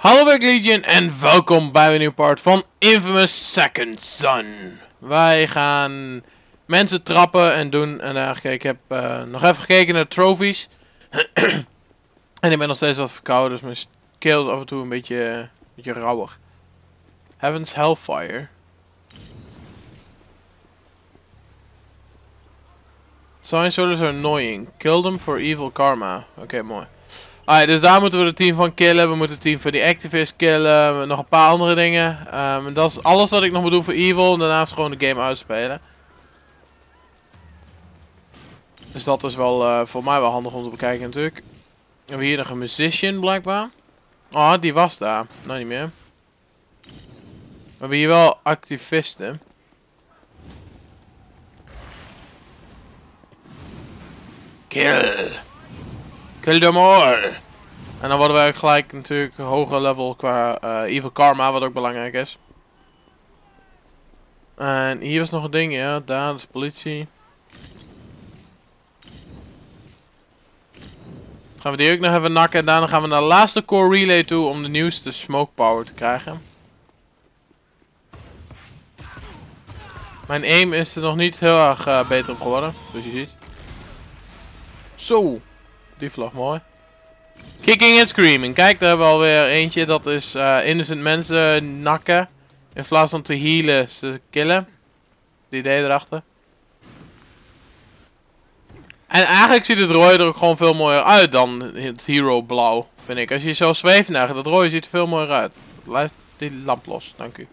Hallo Back Legion en welkom bij een nieuwe part van Infamous Second Son. Wij gaan mensen trappen en doen en dergelijke. Ik heb eh, nog even gekeken naar trophies. en ik ben nog steeds wat verkouden, dus mijn skill is af en toe een beetje, een beetje rauwer. Heaven's Hellfire. Sign soldiers are annoying. Kill them for evil karma. Oké, mooi. Alright, dus daar moeten we het team van killen. We moeten het team van die activists killen. Nog een paar andere dingen. Um, dat is alles wat ik nog moet doen voor Evil. En daarnaast gewoon de game uitspelen. Dus dat is wel uh, voor mij wel handig om te bekijken natuurlijk. We hebben hier nog een musician blijkbaar. Oh, die was daar. Nou niet meer. We hebben hier wel activisten. Kill. Kill them all. En dan worden we gelijk natuurlijk hoger level qua uh, evil karma, wat ook belangrijk is. En hier was nog een ding, ja, daar is politie. Gaan we die ook nog even nakken. En daarna gaan we naar de laatste core relay toe om de nieuwste smoke power te krijgen. Mijn aim is er nog niet heel erg uh, beter op geworden, zoals je ziet. Zo, die vlag mooi. Kicking and screaming. Kijk, daar hebben we alweer eentje. Dat is uh, innocent mensen nakken. In plaats van te healen, ze killen. Die idee erachter. En eigenlijk ziet het rode er ook gewoon veel mooier uit dan het hero blauw, vind ik. Als je zo zweeft naar dat rode ziet er veel mooier uit. Blijf die lamp los, dank u.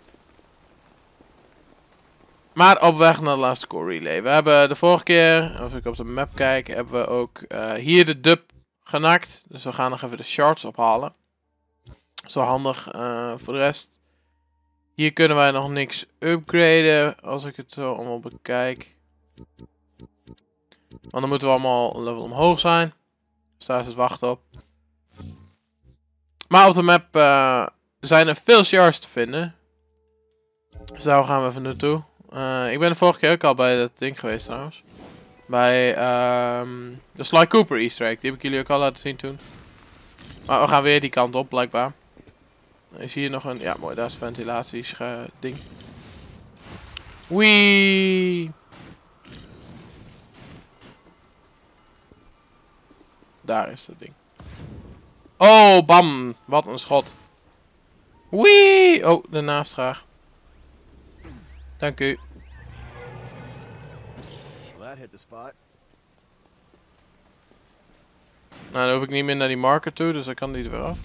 Maar op weg naar de laatste score relay. We hebben de vorige keer, als ik op de map kijk, hebben we ook uh, hier de dub genakt. Dus we gaan nog even de shards ophalen. Zo handig uh, voor de rest. Hier kunnen wij nog niks upgraden. Als ik het zo allemaal bekijk. Want dan moeten we allemaal level omhoog zijn. Dus daar is het wachten op. Maar op de map uh, zijn er veel shards te vinden. Dus daar gaan we even naartoe. Uh, ik ben de vorige keer ook al bij dat ding geweest trouwens. Bij um, de Sly Cooper easter egg. Die heb ik jullie ook al laten zien toen. Maar we gaan weer die kant op blijkbaar. Is hier nog een... Ja mooi, daar is ventilaties ding. Wee. Daar is dat ding. Oh, bam. Wat een schot. Wee. Oh, daarnaast graag. Dank u. Nou, dan hoef ik niet meer naar die marker toe, dus dan kan die er weer af.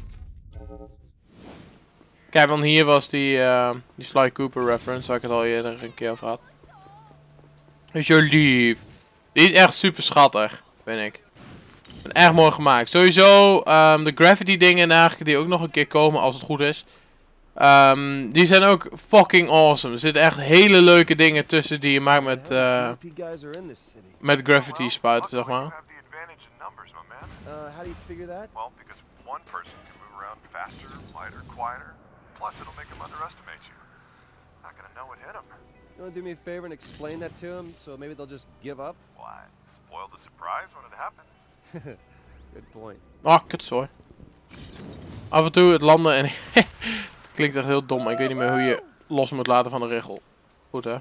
Kijk, want hier was die, uh, die Sly Cooper reference, waar ik het al eerder een keer over had. Is je lief. Die is echt super schattig, vind ik. En echt mooi gemaakt. Sowieso um, de gravity dingen eigenlijk die ook nog een keer komen als het goed is. Um, die zijn ook fucking awesome. Er zitten echt hele leuke dingen tussen die je maakt met, uh, met graffiti spuiten, zeg maar. Uh, how do you figure that? Well, because one person can move around faster, lighter, quieter. Plus, it'll make them underestimate you. Not gonna know what hit them. You wanna do me a favor and explain that to them, so maybe they'll just give up? Why? Spoil the surprise when it happens. Good point. Ah, kutzooi. Af en toe het landen en... Klinkt echt heel dom, ik weet niet meer hoe je los moet laten van de regel. Goed hè.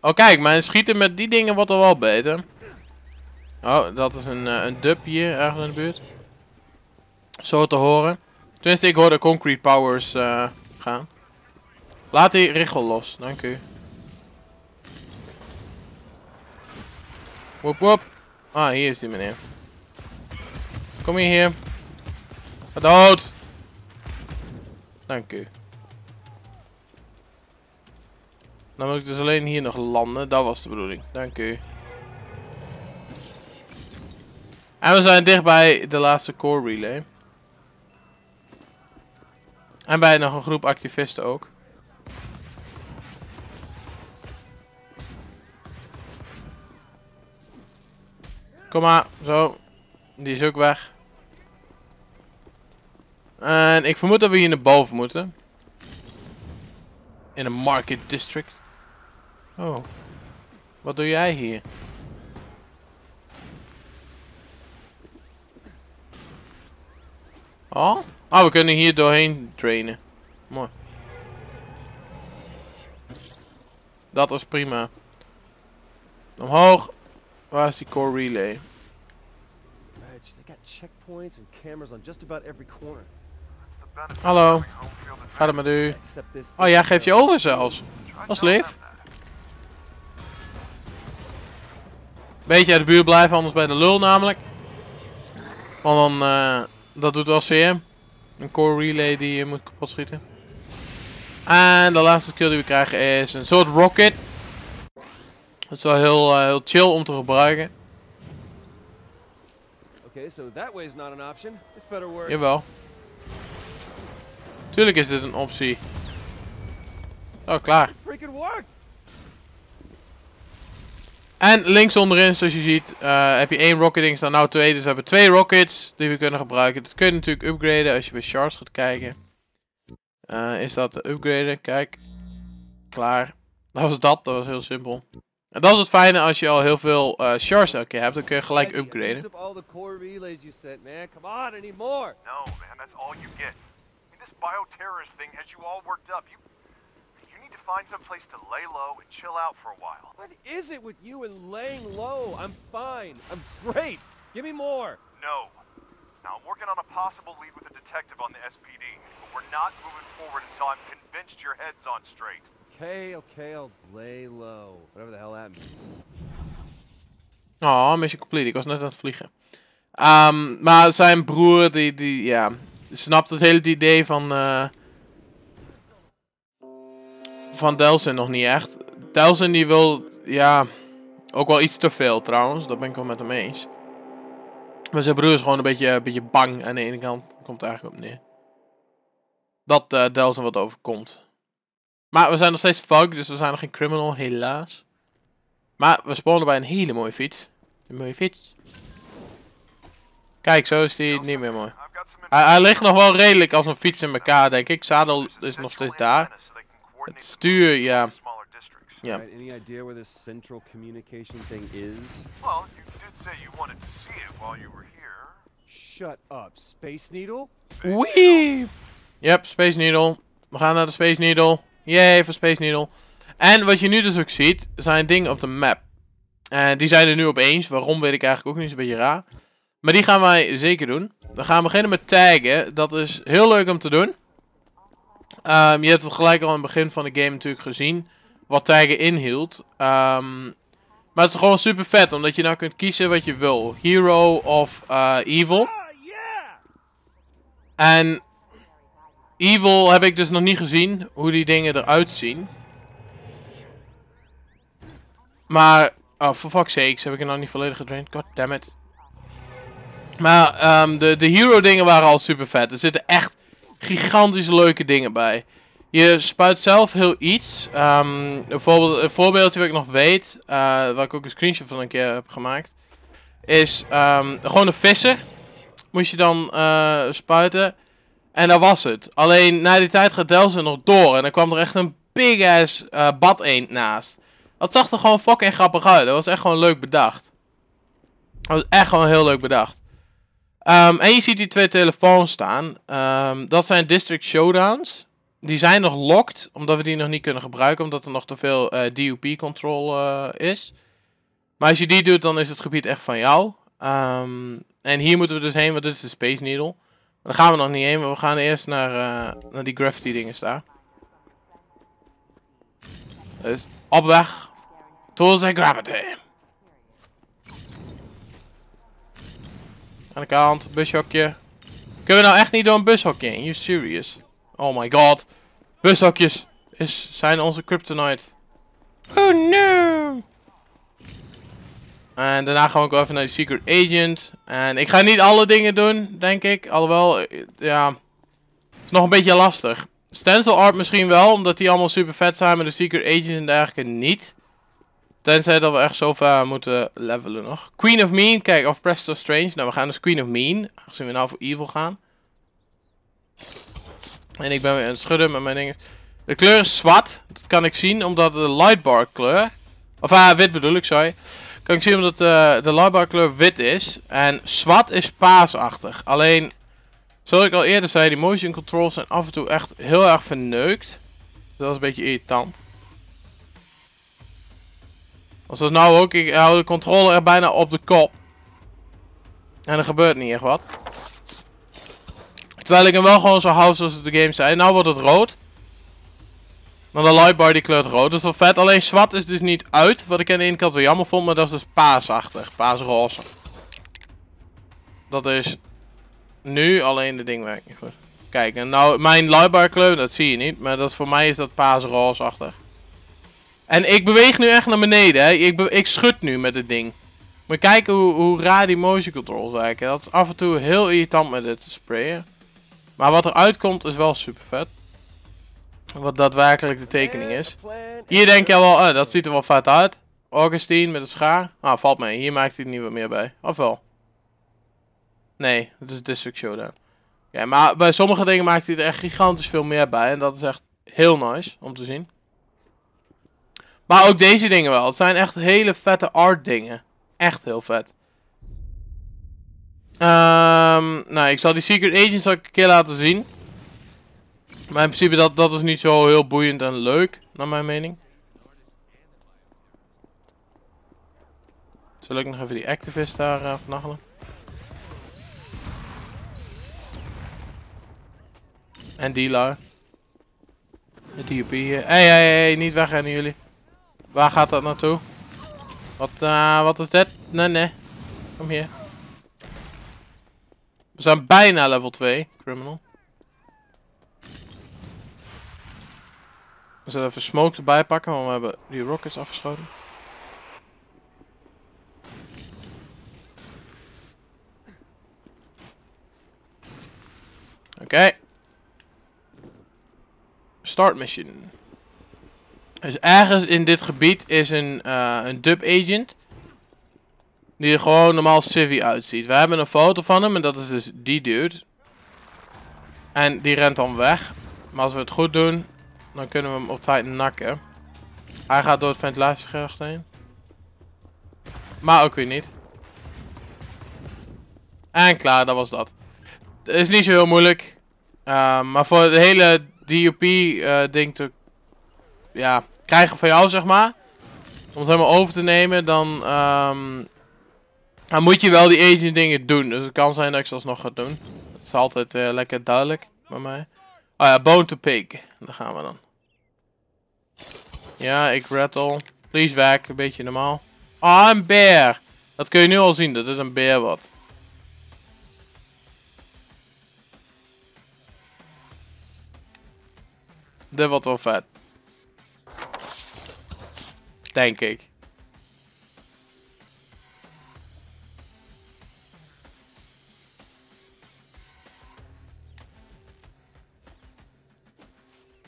Oh kijk, mijn schieten met die dingen wordt er wel beter. Oh, dat is een, uh, een dub hier ergens in de buurt. Zo te horen. Tenminste, ik hoor de concrete powers uh, gaan. Laat die richel los, dank u. Woep woep. Ah, hier is die meneer. Kom hier hier. Dood. Dank u. Dan moet ik dus alleen hier nog landen. Dat was de bedoeling. Dank u. En we zijn dichtbij de laatste core relay. En bij nog een groep activisten ook. Kom maar, zo. Die is ook weg. En ik vermoed dat we hier naar boven moeten. In een market district. Oh. Wat doe jij hier? Oh? Ah, we kunnen hier doorheen trainen. Mooi. Dat was prima. Omhoog. Waar is die core relay? Reg, they checkpoints and cameras on just corner. Hallo. Ga er maar nu. Oh, jij geeft je over zelfs. Dat is lief. Beetje uit de buurt blijven, anders bij de lul namelijk. Want dan, eh, dat doet wel CM. Een core relay die je moet kapot schieten. En de laatste skill die we krijgen is een soort rocket. Dat is wel heel, eh, heel chill om te gebruiken. Okay, so that way is not an option. This better work. Jawel. Tuurlijk is dit een optie. Oh, klaar. Freaking worked! En links onderin, zoals je ziet, eh, heb je één rocket ding staan. Nou twee, dus we hebben twee rockets die we kunnen gebruiken. Dat kun je natuurlijk upgraden als je bij shards gaat kijken. Eh, is dat te upgraden? Kijk. Klaar. Dat was dat, dat was heel simpel. En dat is het fijne als je al heel veel eh shards elke keer hebt, dan kun je gelijk upgraden. This bioterrorist thing has you all worked up. You, you need to find some place to lay low and chill out for a while. What is it with you and laying low? I'm fine. I'm great. Give me more. No. Now I'm working on a possible lead with a detective on the SPD, but we're not moving forward until I'm convinced your head's on straight. Okay, okay, I'll lay low. Whatever the hell that means. Oh, mission complete. Ik was net aan het vliegen. Ehm, maar zijn broer, die, die, ja, snapt het hele idee van, eh van Delsin nog niet echt. Delsin die wil, ja, ook wel iets te veel trouwens. Dat ben ik wel met hem eens. Maar zijn broer is gewoon een beetje, een beetje bang aan de ene kant. Komt eigenlijk op neer. Dat eh Delsin wat overkomt. Maar we zijn nog steeds fuck, dus we zijn nog geen criminal, helaas. Maar we spawnen bij een hele mooie fiets. Een mooie fiets. Kijk, zo is die niet meer mooi. Hij, hij ligt nog wel redelijk als een fiets in elkaar, denk ik. Zadel is nog steeds daar. Het stuur, ja. Ja. Right, any idea where this central communication thing is? Well, you did say you wanted to see it while you were here. Shut up. Space Needle? Wee! Yep, Space Needle. We gaan naar de Space Needle. Yay, voor Space Needle. En wat je nu dus ook ziet, zijn dingen op de map. En die zijn er nu opeens. Waarom weet ik eigenlijk ook niet, is een beetje raar. Maar die gaan wij zeker doen. We gaan beginnen met taggen. Dat is heel leuk om te doen. Ehm, je hebt het gelijk al aan het begin van de game natuurlijk gezien. Wat taggen inhield. Ehm, maar het is gewoon super vet. Omdat je nou kunt kiezen wat je wil. Hero of eh, Evil. En Evil heb ik dus nog niet gezien hoe die dingen eruit zien. Maar, oh for fuck's sakes, heb ik er nog niet volledig gedraind. God damn it. Maar ehm, de, de hero dingen waren al super vet. Er zitten echt gigantische leuke dingen bij. Je spuit zelf heel iets. Ehm, een, voorbeeld, een voorbeeldje wat ik nog weet, eh, waar ik ook een screenshot van een keer heb gemaakt. Is ehm, gewoon een visser. Moest je dan eh, spuiten. En dat was het. Alleen na die tijd gaat Delzen nog door. En dan kwam er echt een big ass eh bad eend naast. Dat zag er gewoon fucking grappig uit. Dat was echt gewoon leuk bedacht. Dat was echt gewoon heel leuk bedacht. Ehm, en je ziet die twee telefoons staan. Ehm, dat zijn District Showdowns. Die zijn nog locked, omdat we die nog niet kunnen gebruiken, omdat er nog te veel eh, DUP control eh, is. Maar als je die doet, dan is het gebied echt van jou. Ehm, en hier moeten we dus heen, want dit is de Space Needle. Daar gaan we nog niet heen, maar we gaan eerst naar, eh, naar die graffiti dingen staan. Dus op weg. Towards the gravity. Aan de kant, bushokje. Kunnen we nou echt niet door een bushokje heen? You serious? Oh my god. Bushokjes is, zijn onze kryptonite. Oh no. En daarna gaan we ook even naar de Secret Agent. En ik ga niet alle dingen doen, denk ik. Alhoewel, eh, ja. Het is nog een beetje lastig. Stencil art misschien wel, omdat die allemaal super vet zijn. Maar de Secret Agent en dergelijke niet. Tenzij dat we echt zo ver moeten levelen nog. Queen of Mean, kijk, of Presto Strange. Nou, we gaan dus Queen of Mean. Aangezien we nou voor Evil gaan. En ik ben weer aan het schudden met mijn dingen. De kleur is zwart. Dat kan ik zien, omdat de lightbar kleur... Of ah, wit bedoel ik, sorry. Kan ik zien omdat eh, de lightbar kleur wit is. En zwart is paasachtig. Alleen... Zoals ik al eerder zei, die motion controls zijn af en toe echt heel erg verneukt. Dat is een beetje irritant. Als dat nou ook, ik hou de controller er bijna op de kop. En er gebeurt niet echt wat. Terwijl ik hem wel gewoon zo hou zoals de game zei. Nou wordt het rood. Maar de lightbar die kleurt rood. Dat is wel vet. Alleen zwart is dus niet uit. Wat ik aan de ene kant wel jammer vond. Maar dat is dus paasachtig. Paasroze. Dat is nu. Alleen de ding werkt niet goed. Kijk. En nou mijn lightbar kleur. Dat zie je niet. Maar dat, voor mij is dat paasrozeachtig. En ik beweeg nu echt naar beneden. Hè. Ik, ik schud nu met het ding. Maar kijken hoe, hoe raar die motion controls werken. Dat is af en toe heel irritant met dit sprayen. Maar wat er uitkomt is wel super vet. Wat daadwerkelijk de tekening is. Hier denk je wel, oh, dat ziet er wel vet uit. Augustine met een schaar. Ah, valt mee. Hier maakt hij er niet wat meer bij. Of wel? Nee, dat is District Showdown. Ja, maar bij sommige dingen maakt hij er echt gigantisch veel meer bij. En dat is echt heel nice om te zien. Maar ook deze dingen wel. Het zijn echt hele vette art dingen. Echt heel vet. Um, nou, ik zal die Secret Agents een keer laten zien. Maar in principe dat, dat is niet zo heel boeiend en leuk, naar mijn mening. Zal ik nog even die activist daar uh? En Dila. De DUP hier. Hé, hé, hé, niet wegrennen jullie. Waar gaat dat naartoe? Wat, uh, wat is dit? Nee, nee. Kom hier. We zijn bijna level 2, criminal. We zullen even smoke erbij pakken, want we hebben die rockets afgeschoten. Oké. Start mission. Dus ergens in dit gebied is een, uh, een dub agent. Die er gewoon normaal civvy uitziet. We hebben een foto van hem en dat is dus die dude. En die rent dan weg. Maar als we het goed doen, dan kunnen we hem op tijd nakken. Hij gaat door het ventilatieschacht heen. Maar ook weer niet. En klaar, dat was dat. Het is niet zo heel moeilijk. Uh, maar voor het hele DUP uh, eh, te ja, krijgen van jou, zeg maar. Om het helemaal over te nemen, dan um, dan moet je wel die agent dingen doen. Dus het kan zijn dat ik ze alsnog ga doen. Dat is altijd uh, lekker duidelijk bij mij. Oh ja, bone to pig. Daar gaan we dan. Ja, ik rattle. Please weg, een beetje normaal. Ah, oh, een beer. Dat kun je nu al zien, dat is een beer wat. Dit wordt wel vet. Denk ik.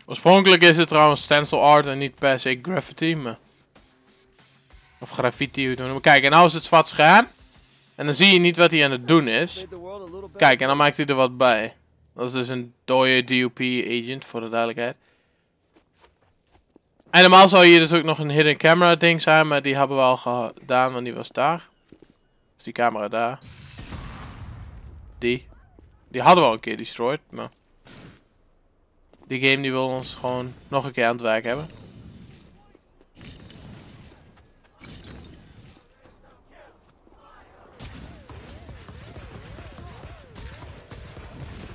Oorspronkelijk is het trouwens stencil art en niet per se graffiti. Of graffiti, hoe doen Kijk, en nou is het zwart scherm. En dan zie je niet wat hij aan het doen is. Kijk, en dan maakt hij er wat bij. Dat is dus een dode DUP agent, voor de duidelijkheid. En normaal zou hier dus ook nog een hidden camera ding zijn, maar die hebben we al gedaan, want die was daar. Dus die camera daar. Die. Die hadden we al een keer destroyed, maar... Die game die wil ons gewoon nog een keer aan het werk hebben.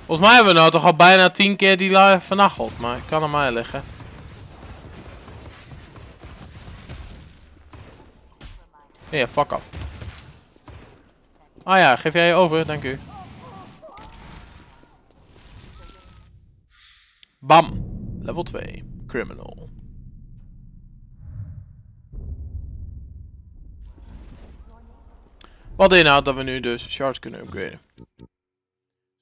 Volgens mij hebben we nou toch al bijna 10 keer die live vernacheld, maar ik kan aan mij liggen. Ja, fuck af. Ah ja, geef jij je over, dank u. Bam. Level 2. Criminal. Wat inhoudt dat we nu dus shards kunnen upgraden.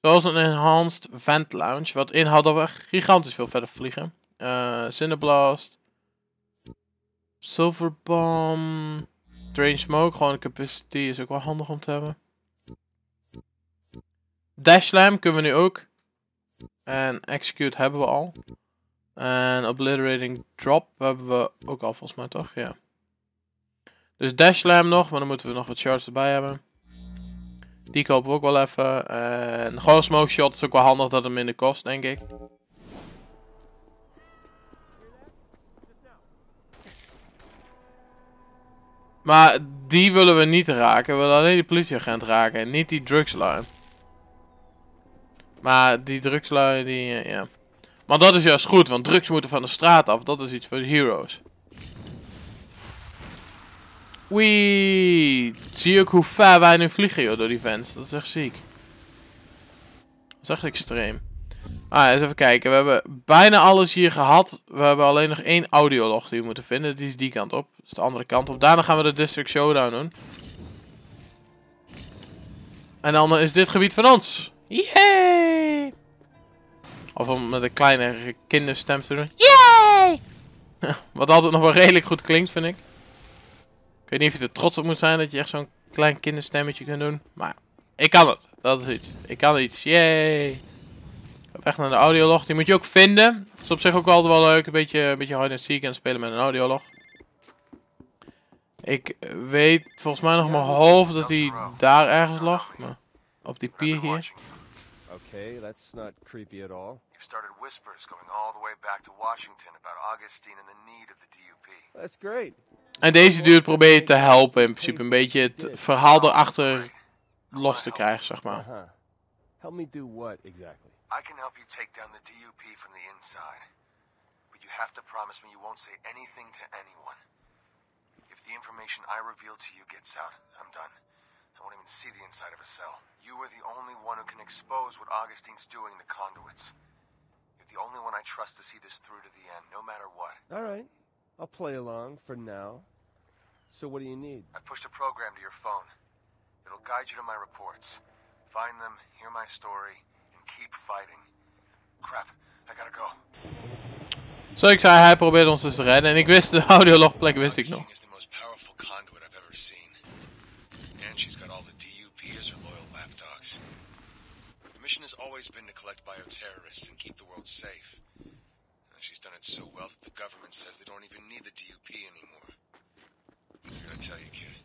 Zoals een Enhanced Vent Lounge. Wat inhoudt dat we gigantisch veel verder vliegen. Uh, Cinderblast. Silver Drain Smoke. Gewoon een capacity is ook wel handig om te hebben. Dash Slam kunnen we nu ook. En execute hebben we al. En obliterating drop hebben we ook al volgens mij toch? Ja. Dus dash slam nog, maar dan moeten we nog wat shards erbij hebben. Die kopen we ook wel even. En gewoon smoke shot is ook wel handig dat het minder kost, denk ik. Maar die willen we niet raken. We willen alleen die politieagent raken en niet die drugslui. Maar die drugslui, die, eh, ja. Maar dat is juist goed, want drugs moeten van de straat af. Dat is iets voor de heroes. Wee! Zie ook hoe ver wij nu vliegen joh, door die vents. Dat is echt ziek. Dat is echt extreem. Ah, eens even kijken. We hebben bijna alles hier gehad. We hebben alleen nog één audiolog die we moeten vinden. Die is die kant op. Dat is de andere kant op. Daarna gaan we de District Showdown doen. En dan is dit gebied van ons. Yay! Of om met een kleine kinderstem te doen. Yay! Wat altijd nog wel redelijk goed klinkt, vind ik. Ik weet niet of je er trots op moet zijn dat je echt zo'n klein kinderstemmetje kunt doen. Maar ik kan het. Dat is iets. Ik kan iets. Yay! Weg naar de audiolog. Die moet je ook vinden. Dat is op zich ook altijd wel leuk. Een beetje, een beetje hard en seek en spelen met een audiolog. Ik weet volgens mij nog in mijn hoofd dat hij daar ergens lag. Maar op die pier hier. Okay, that's not creepy at all. You've started whispers going all the way back to Washington about Augustine and the need of the DUP. That's great. En deze dude probeer je te helpen in principe. Een beetje het verhaal erachter los te krijgen, zeg maar. Uh-huh. Help me do what exactly? I can help you take down the DUP from the inside. But you have to promise me you won't say anything to anyone. If the information I reveal to you gets out, I'm done. I won't even see the inside of a cell. You are the only one who can expose what Augustine's doing to conduits. You're the only one I trust to see this through to the end, no matter what. All right. I'll play along for now. So what do you need? I pushed a program to your phone. It'll guide you to my reports. Find them, hear my story, keep fighting. Crap, I gotta go. Zo ik zei, hij probeerde ons dus te redden. En ik wist, de audiologplek wist ik nog. Augustine is the most powerful conduit I've ever seen. And she's got all the DUP as her loyal lapdogs. The mission has always been to collect bioterrorists and keep the world safe. And she's done it so well that the government says they don't even need the DUP anymore. I gotta tell you, kid,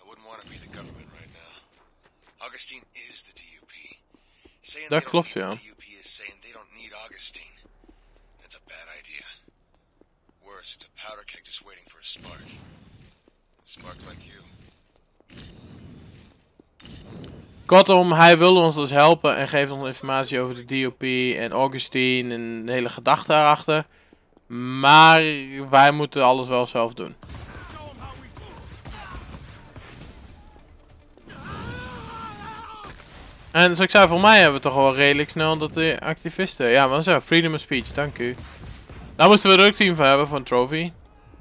I wouldn't want to be the government right now. Augustine is the DUP. Dat klopt, ja. Kortom, hij wilde ons dus helpen en geeft ons informatie over de DOP en Augustine en de hele gedachte daarachter. Maar wij moeten alles wel zelf doen. En zoals ik zei, voor mij hebben we toch wel redelijk snel dat de activisten... Ja, maar zo, freedom of speech, dank u. Daar moesten we er ook team van hebben, voor een trophy.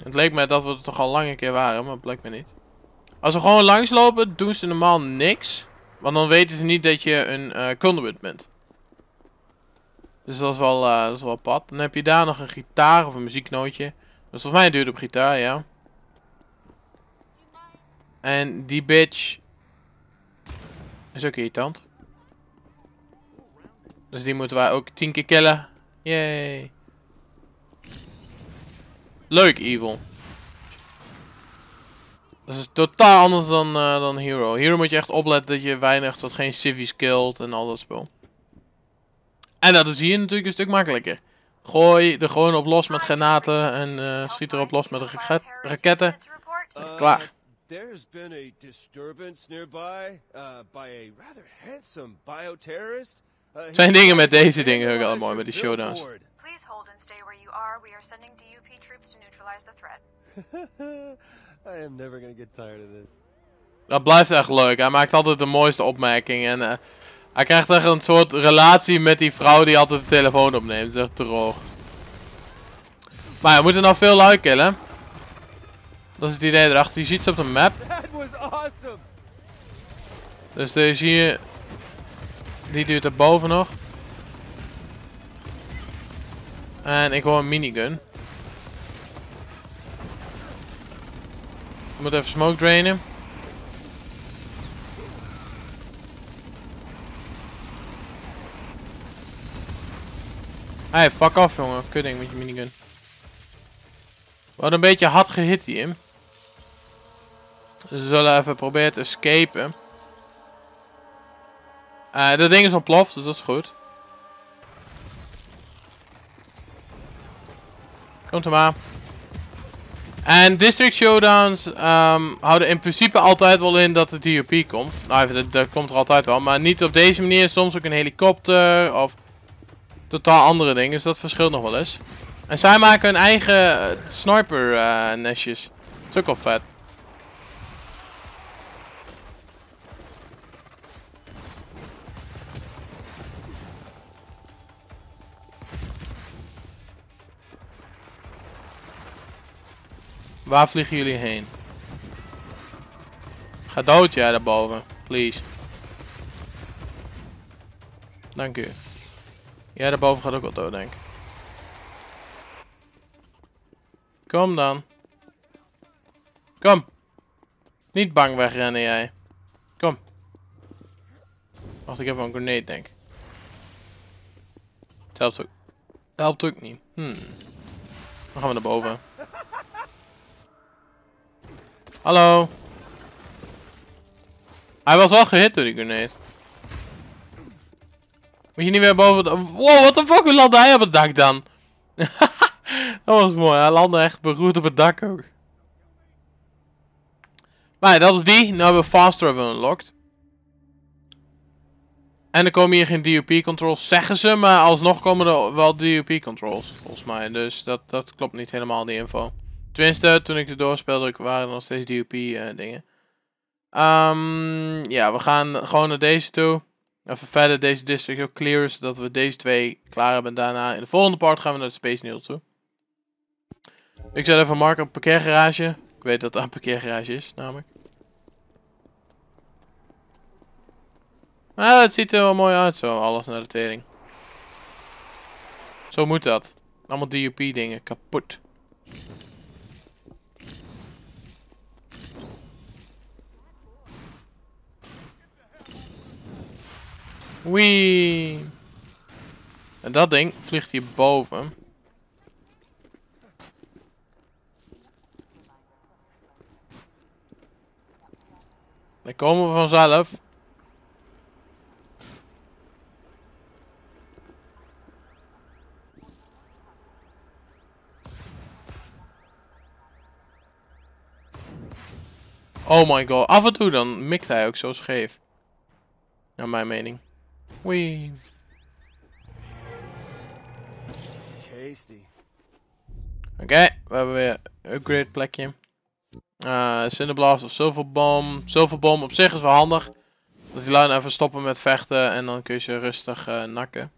Het leek me dat we er toch al lang een keer waren, maar blijkt me niet. Als we gewoon langslopen, doen ze normaal niks. Want dan weten ze niet dat je een eh conduit bent. Dus dat is wel, eh, dat is wel pad. Dan heb je daar nog een gitaar of een muzieknootje. Dus volgens mij duurt op gitaar, ja. En die bitch is ook irritant. Dus die moeten wij ook tien keer killen. Yay. Leuk, Evil. Dat is totaal anders dan, eh, dan Hero. Hero moet je echt opletten dat je weinig tot geen civvies killt en al dat spul. En dat is hier natuurlijk een stuk makkelijker. Gooi er gewoon op los met granaten en eh, schiet erop los met raket raketten. Uh, Klaar. There's been a disturbance nearby uh, by a rather handsome bioterrorist. Zijn dingen met deze dingen ook allemaal met your die showdowns. billboard. Please hold and stay where you are. We are sending DUP troops to neutralize the threat. I am never gonna get tired of this. Dat blijft echt leuk. Hij maakt altijd de mooiste opmerkingen. En eh, hij krijgt echt een soort relatie met die vrouw die altijd de telefoon opneemt. Dat is echt droog. Maar ja, we moeten nog veel lui killen. Dat is het idee erachter. Je ziet ze op de map. Dus er is hier... Die duurt er boven nog. En ik hoor een minigun. Ik moet even smoke drainen. Hey, fuck off jongen. Kudding met je minigun. Hadden een beetje hard gehit hier. Dus we zullen even proberen te escapen. Eh dat ding is ontploft, dus dat is goed. Komt er maar. En District Showdowns ehm, houden in principe altijd wel in dat de DUP komt. Nou, dat, komt er altijd wel. Maar niet op deze manier. Soms ook een helikopter of totaal andere dingen. Dus dat verschilt nog wel eens. En zij maken hun eigen eh, sniper eh, nestjes. Dat is ook vet. Waar vliegen jullie heen? Ga dood jij daarboven, please. Dank u. Jij daarboven gaat ook wel dood, denk ik. Kom dan. Kom. Niet bang wegrennen jij. Kom. Wacht, ik heb wel een grenade, denk ik. Het helpt ook. Helpt ook niet. Hmm. Dan gaan we naar boven. Hallo. Hij was wel gehit door die grenade. Moet je niet meer boven... de- Wow, what the fuck? Hoe landde hij op het dak dan? dat was mooi. Hij landde echt beroerd op het dak ook. Maar dat is die. Nu hebben we Fast Travel unlocked. En er komen hier geen DUP controls, zeggen ze, maar alsnog komen er wel DUP controls, volgens mij. Dus dat, dat klopt niet helemaal, die info. Tenminste, toen ik het doorspeelde, waren er nog steeds DUP eh, dingen. Ehm, ja, we gaan gewoon naar deze toe. Even verder deze district ook clear, zodat we deze twee klaar hebben. En daarna in de volgende part gaan we naar de Space Needle toe. Ik zet even marken op parkeergarage. Ik weet dat het een parkeergarage is, namelijk. Ah, het ziet er wel mooi uit zo, alles naar de tering. Zo moet dat. Allemaal DUP dingen, kapot. Wee. En dat ding vliegt hier boven. Dan komen vanzelf. Oh my god, af en toe dan mikt hij ook zo scheef. Naar mijn mening. Wee. Tasty. Oké, we hebben weer een upgrade plekje. Uh, Cinderblast of Silverbomb. Silverbomb op zich is wel handig. Dat die lui even stoppen met vechten en dan kun je ze rustig eh, nakken.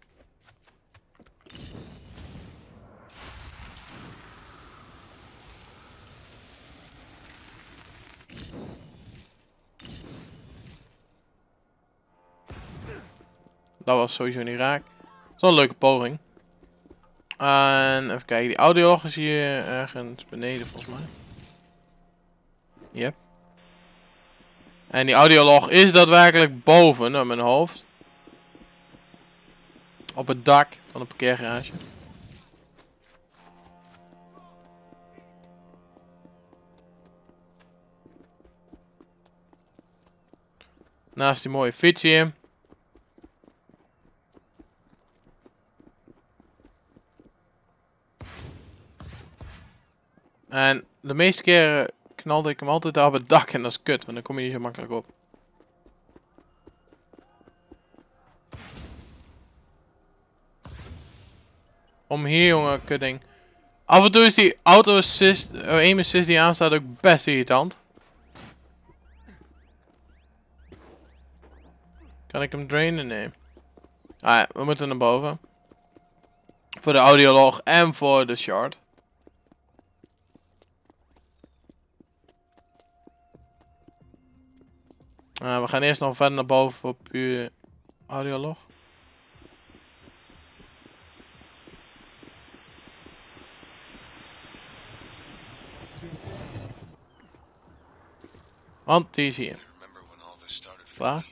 Dat was sowieso niet raak. Dat is wel een leuke poging. En even kijken, die audiolog is hier ergens beneden volgens mij. Yep. En die audiolog is daadwerkelijk boven op mijn hoofd. Op het dak van de parkeergarage. Naast die mooie fiets hier. En de meeste keren knalde ik hem altijd daar op het dak en dat is kut, want dan kom je niet zo makkelijk op. Om hier, jongen, kutting. Af en toe is die auto assist, uh, aim assist die aanstaat ook best irritant. Kan ik hem drainen? Nee. Ah we moeten naar boven. Voor de audiolog en voor de shard. Uh, we gaan eerst nog verder naar boven voor puur audiolog. Want die is hier. Klaar?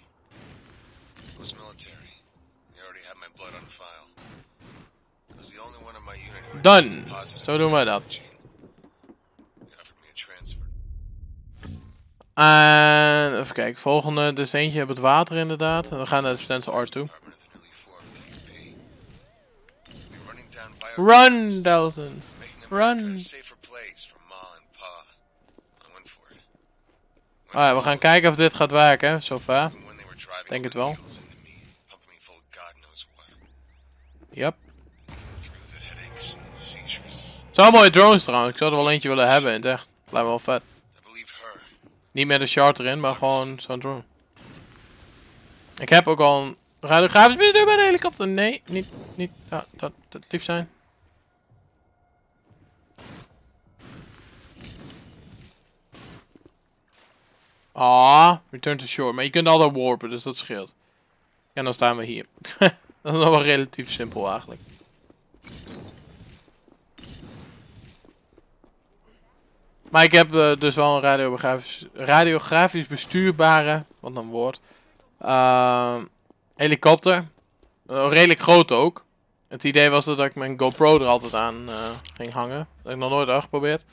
was military. They already had my blood on file. I was the only one in my unit who Done. Zo doen wij dat. the gene. They offered me a transfer. En even kijken, volgende, dus eentje op het water inderdaad. En we gaan naar de Stencil Art toe. Run, making run. Alright, we gaan kijken of dit gaat werken, zover. Denk het wel. Yep. Zo mooie drones trouwens, ik zou er wel eentje willen hebben echt. Lijkt me wel vet. Niet met een chart erin, maar gewoon zo'n drone. Ik heb ook al een radiografisch bestuur bij de helikopter. Nee, niet, niet, ja, dat, dat lief zijn. Ah, return to shore. Maar je kunt altijd warpen, dus dat scheelt. En dan staan we hier. dat is nog wel relatief simpel eigenlijk. Maar ik heb eh, dus wel een radiografisch, radiografisch bestuurbare, wat een woord, ehm, helikopter. Redelijk groot ook. Het idee was dat ik mijn GoPro er altijd aan eh, ging hangen. Dat heb ik nog nooit uitgeprobeerd.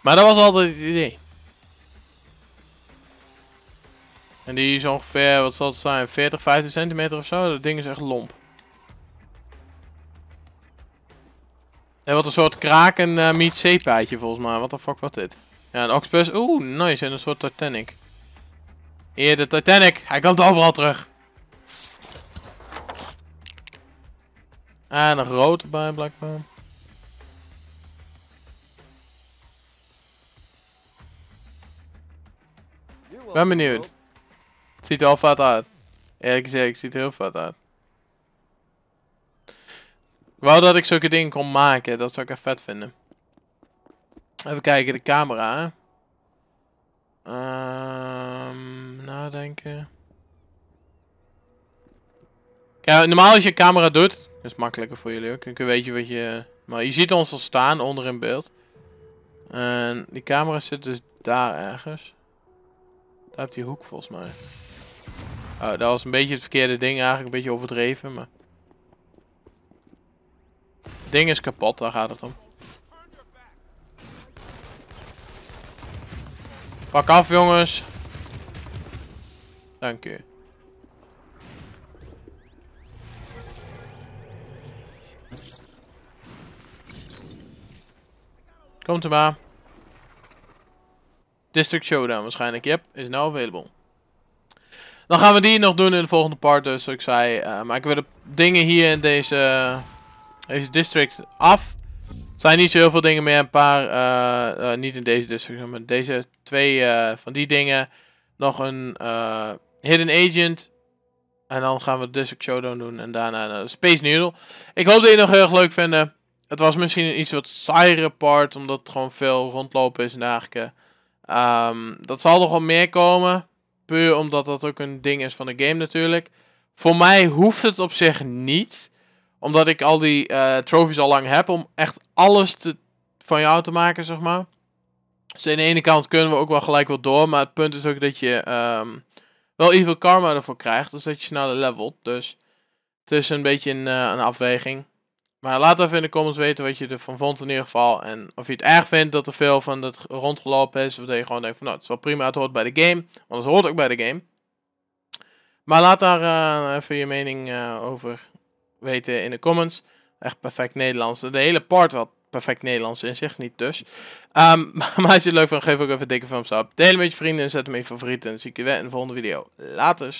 Maar dat was altijd het idee. En die is ongeveer, wat zal het zijn, 40, 50 centimeter of zo. Dat ding is echt lomp. En wat een soort kraken uh, meet zeepaadje volgens mij. Wat de fuck was dit? Ja, een octopus. Oeh, nice. En een soort Titanic. Hier, de Titanic. Hij komt overal terug. En een rood erbij, blijkbaar. Ben benieuwd. Het ziet er al vet uit. Eerlijk gezegd, het ziet er heel vet uit. Wou dat ik zulke dingen kon maken, dat zou ik echt vet vinden. Even kijken, de camera. Ehm, nadenken. Kijk, normaal als je camera doet, is makkelijker voor jullie ook. Dan weet je wat je... Maar je ziet ons al staan onder in beeld. En die camera zit dus daar ergens. Daar heeft die hoek volgens mij. Oh, dat was een beetje het verkeerde ding eigenlijk. Een beetje overdreven, maar... Ding is kapot, daar gaat het om. Pak af, jongens. Dank u. Komt er maar. District Showdown waarschijnlijk. Yep, is now available. Dan gaan we die nog doen in de volgende part, dus ik zei. eh maken we de dingen hier in deze, deze district af. Er zijn niet zo heel veel dingen meer. Een paar, eh, eh, niet in deze district, maar deze twee eh, van die dingen. Nog een Hidden Agent. En dan gaan we District Showdown doen. En daarna de Space Needle. Ik hoop dat jullie het nog heel erg leuk vinden. Het was misschien een iets wat saaiere part. Omdat het gewoon veel rondlopen is en dergelijke. Ehm, dat zal nog wel meer komen. Puur omdat dat ook een ding is van de game natuurlijk. Voor mij hoeft het op zich niet. Omdat ik al die eh trophies al lang heb. Om echt alles te, van jou te maken, zeg maar. Dus aan de ene kant kunnen we ook wel gelijk wel door. Maar het punt is ook dat je ehm, wel evil karma ervoor krijgt. Dus dat je sneller levelt. Dus het is een beetje een, eh, een afweging. Maar laat even in de comments weten wat je ervan vond in ieder geval. En of je het erg vindt dat er veel van het rondgelopen is. Of dat je gewoon denkt van nou, het is wel prima, het hoort bij de game. Want het hoort ook bij de game. Maar laat daar eh, even je mening over weten in de comments. Echt perfect Nederlands. De hele part had perfect Nederlands in zich, niet dus. Ehm, maar als je het leuk vindt, geef ook even een dikke thumbs up. Deel met je vrienden en zet hem in je favorieten. En dan zie ik je weer in de volgende video. Later.